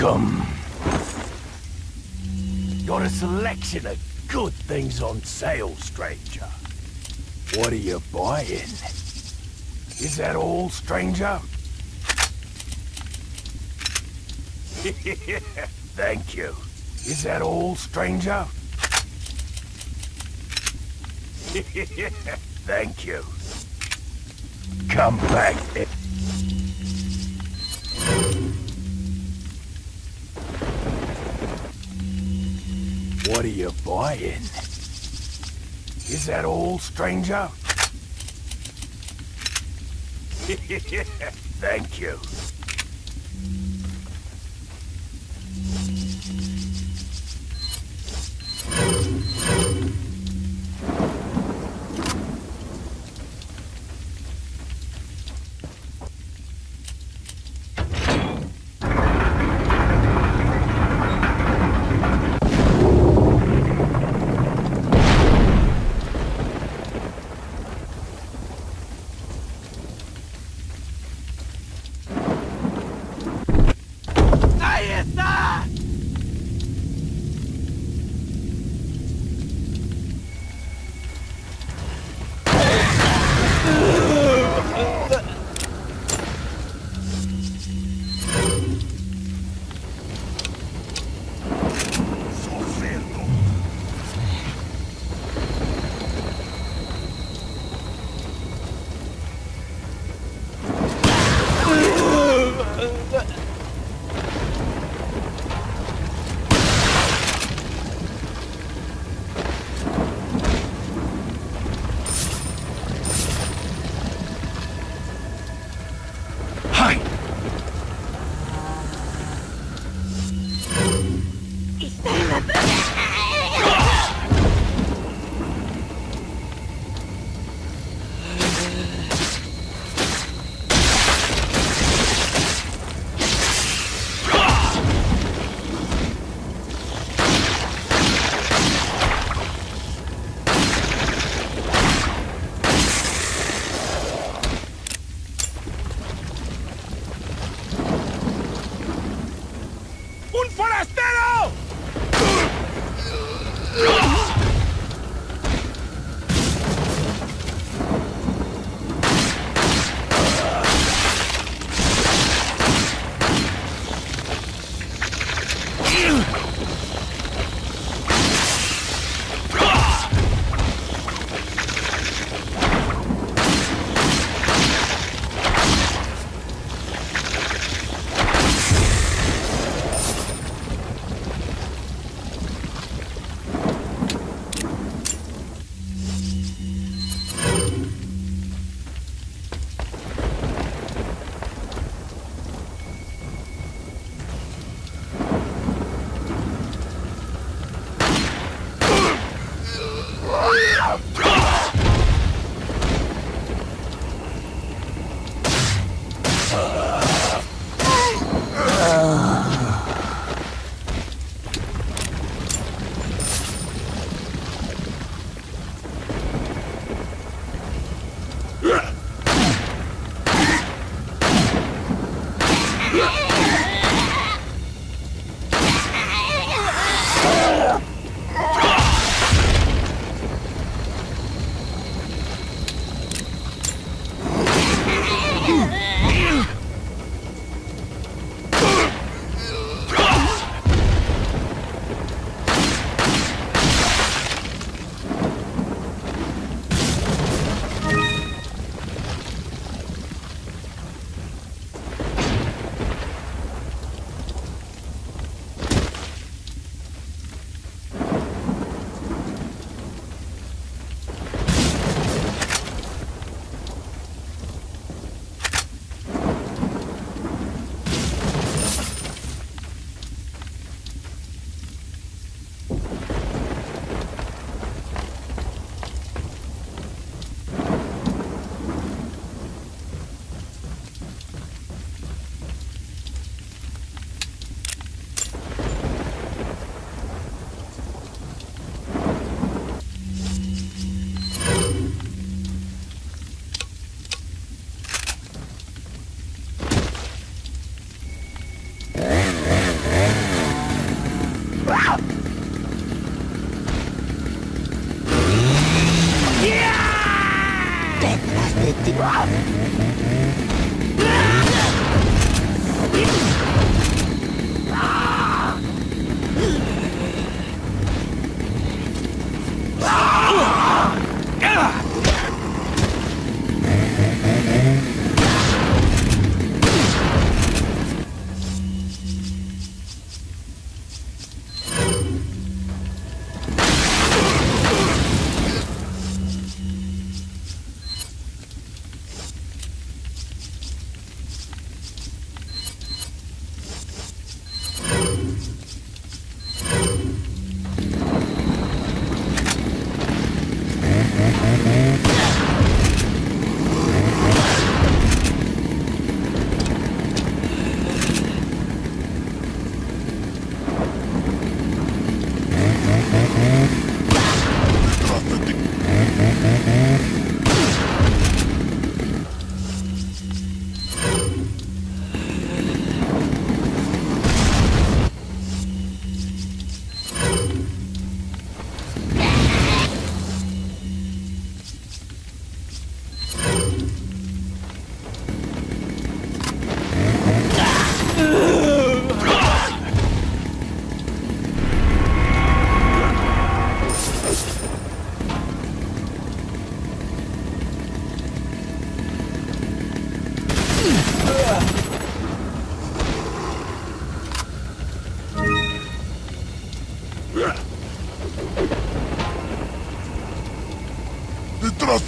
Welcome. Got a selection of good things on sale, stranger. What are you buying? Is that all, stranger? Thank you. Is that all, stranger? Thank you. Come back. Are? Is that all, stranger? Thank you.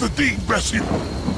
The dean, Bessie!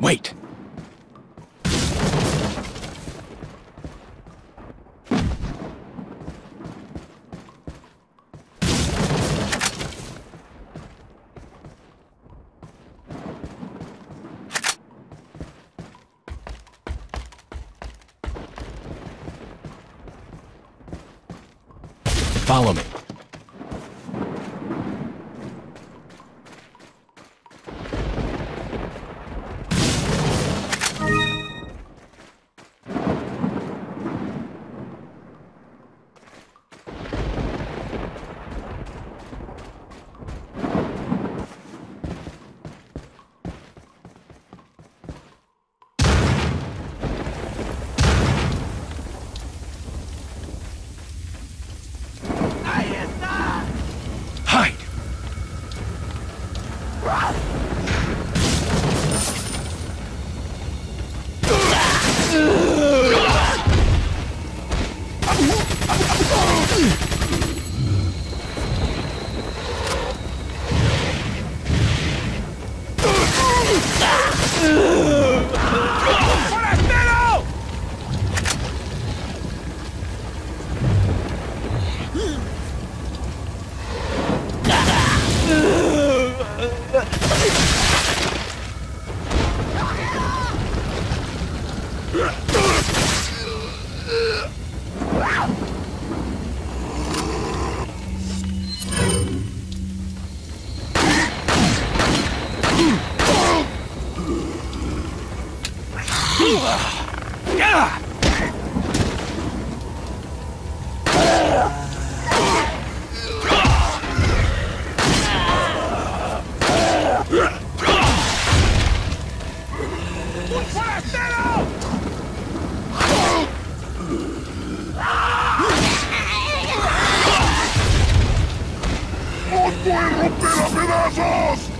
Wait. Follow me. Ugh. a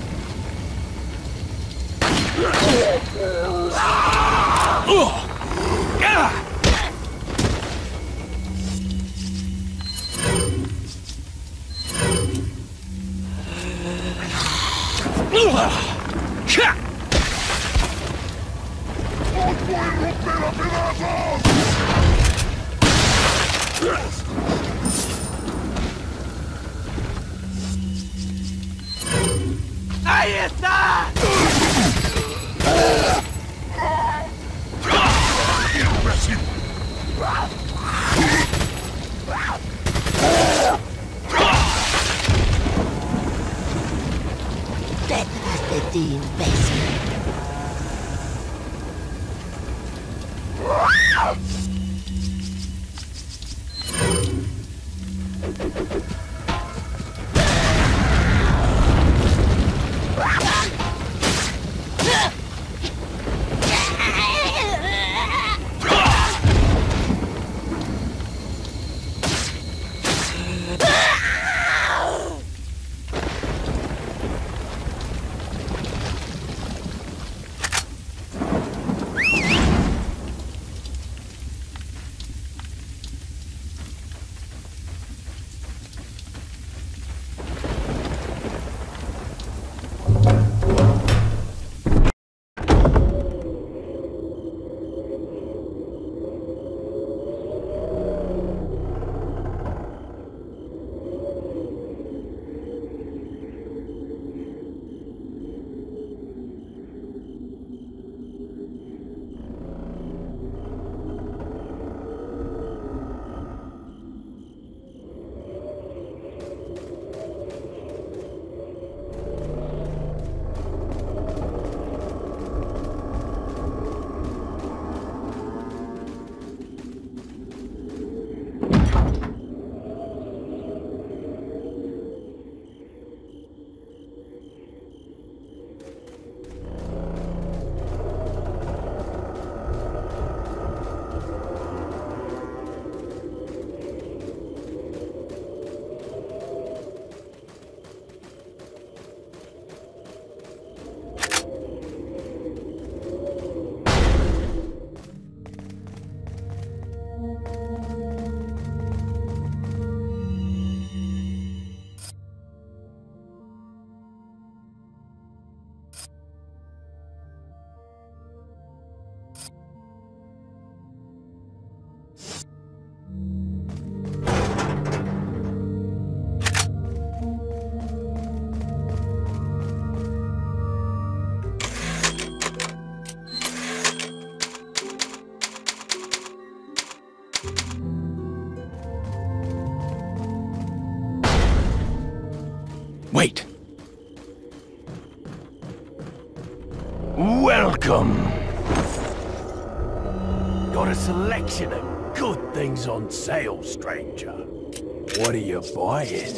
Things on sale, stranger. What are you buying?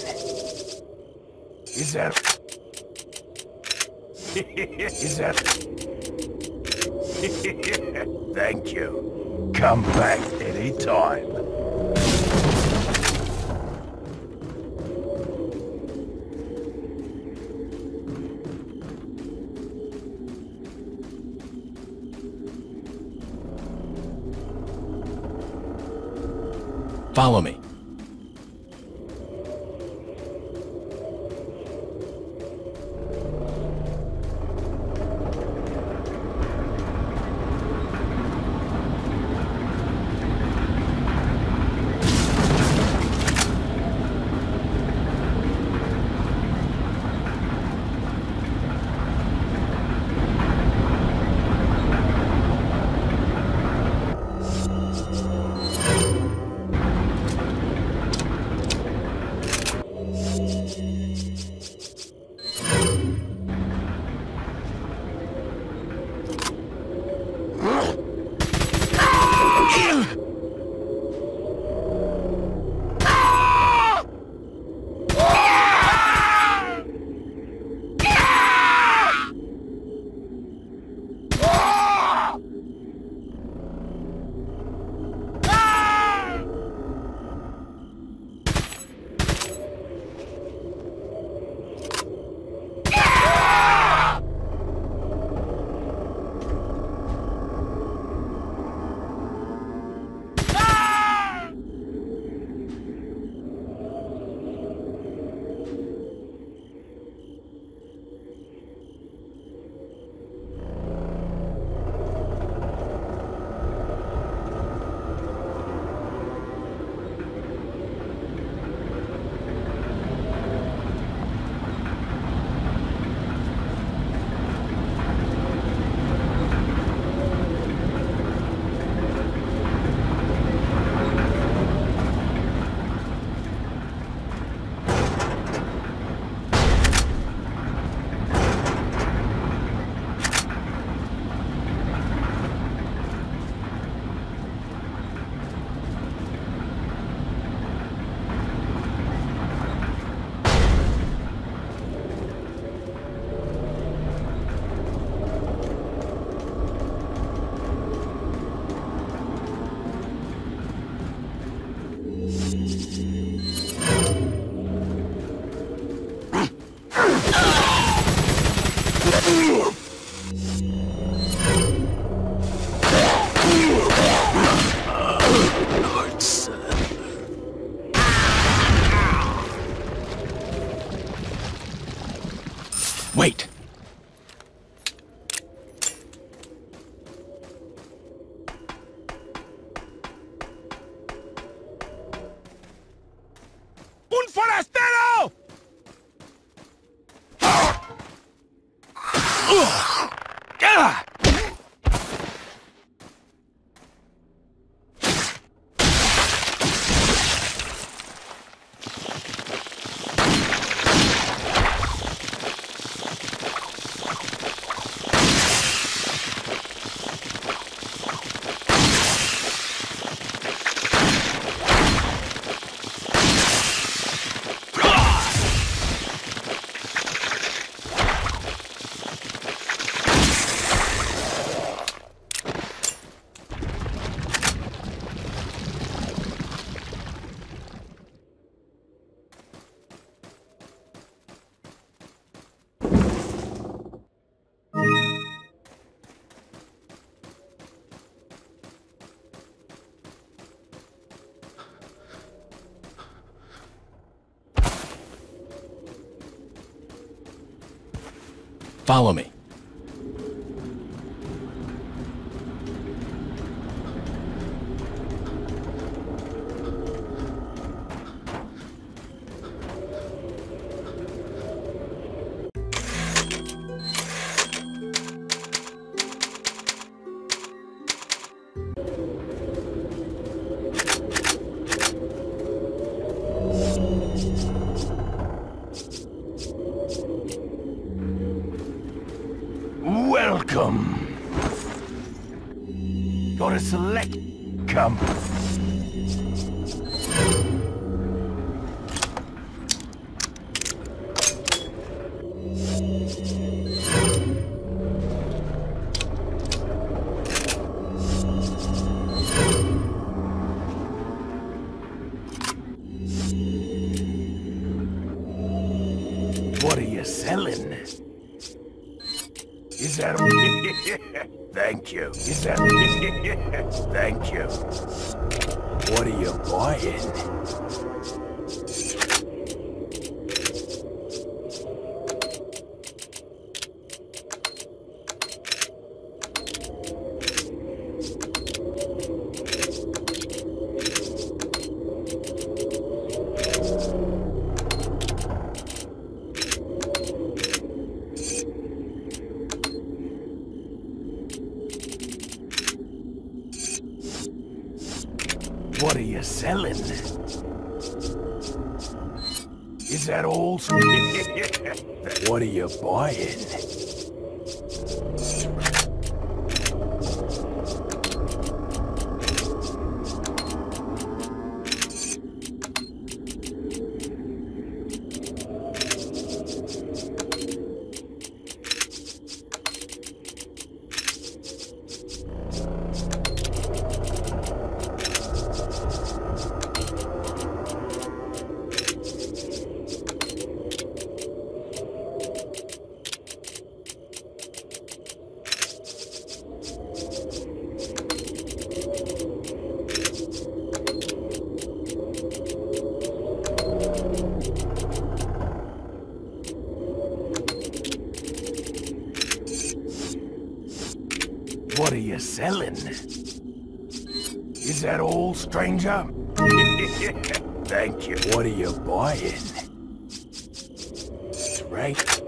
Is that... Is that... Thank you. Come back anytime. Follow me. Follow me. Gotta select. Come. What are you buying? What are you selling? Is that all, stranger? Thank you. What are you buying? Right.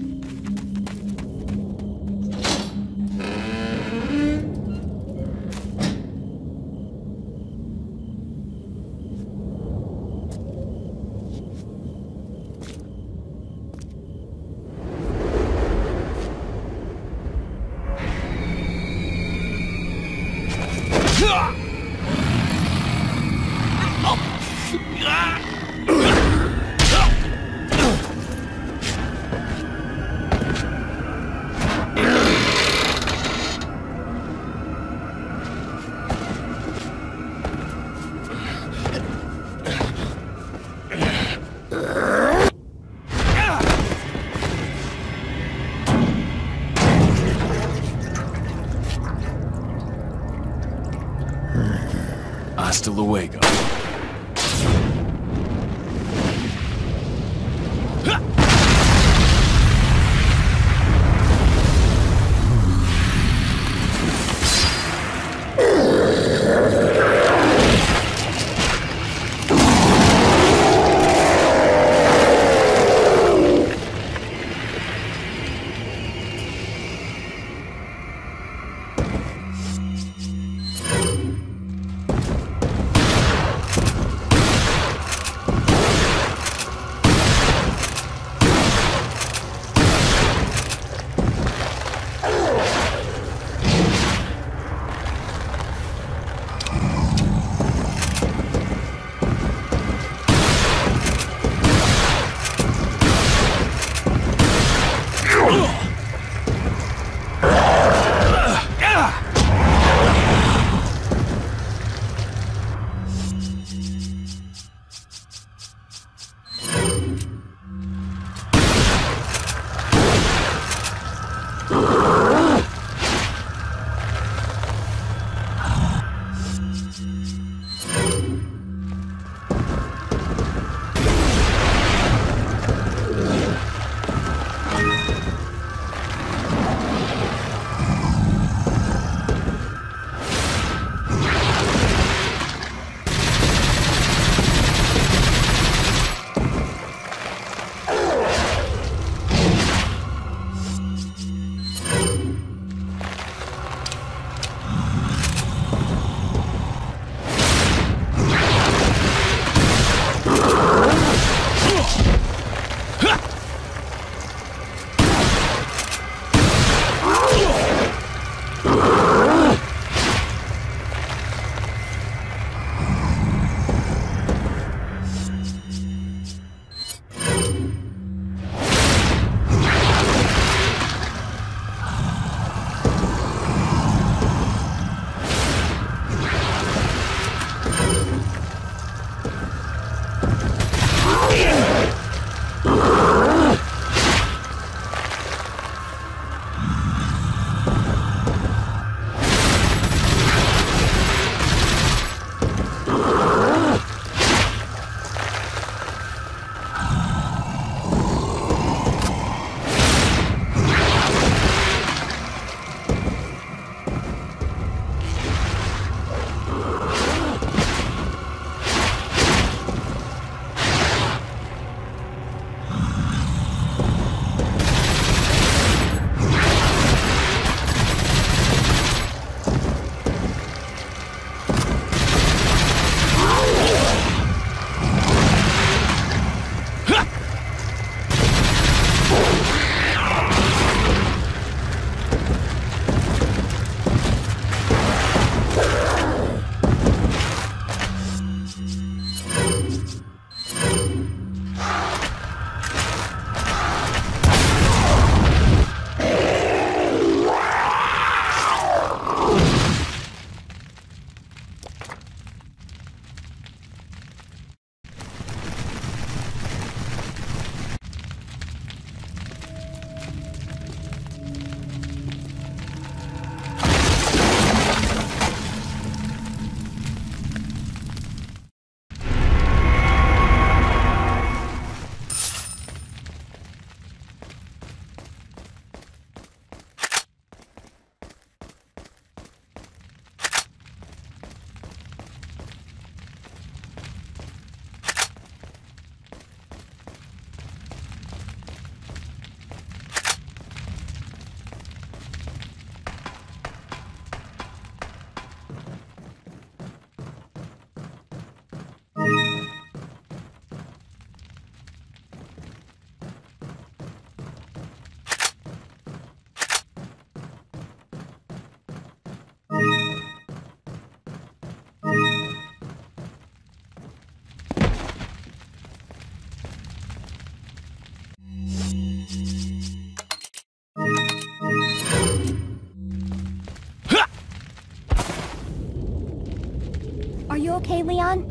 okay, Leon?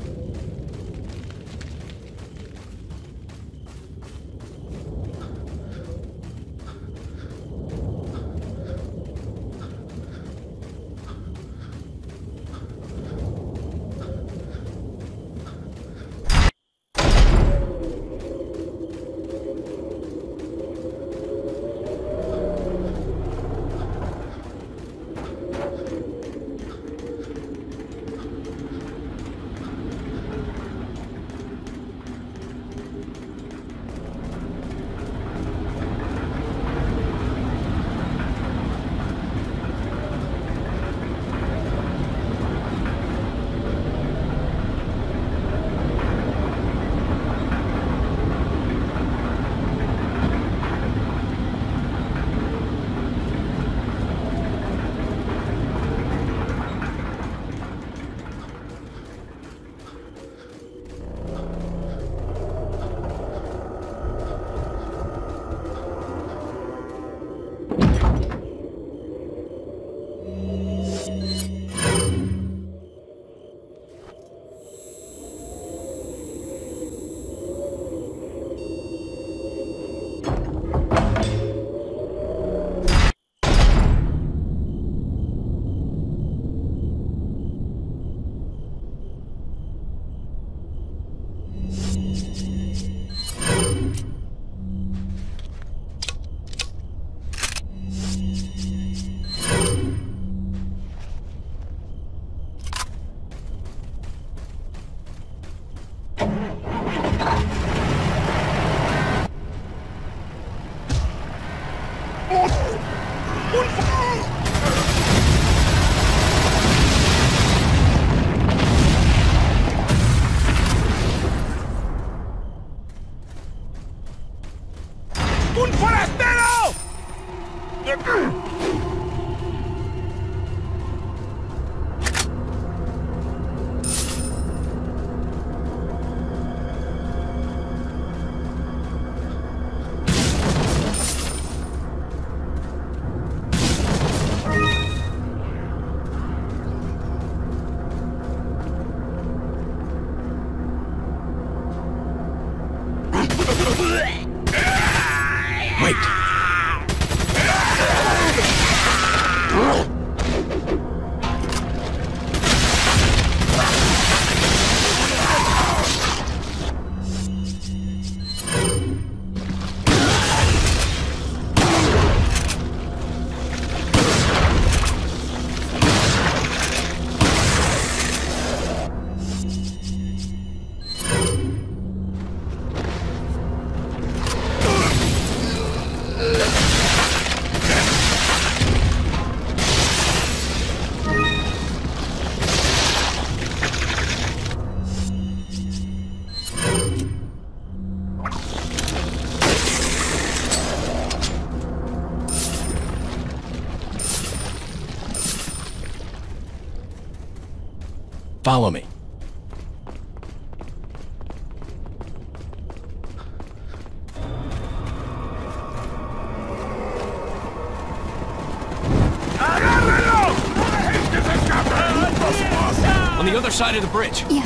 Other side of the bridge. Yeah.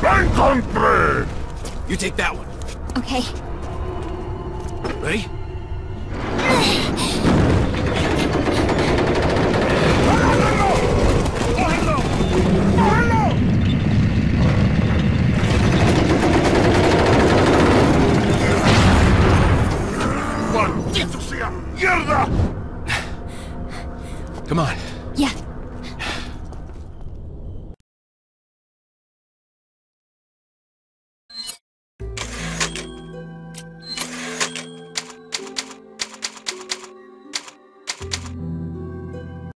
¡La encontré! You take that one. Okay.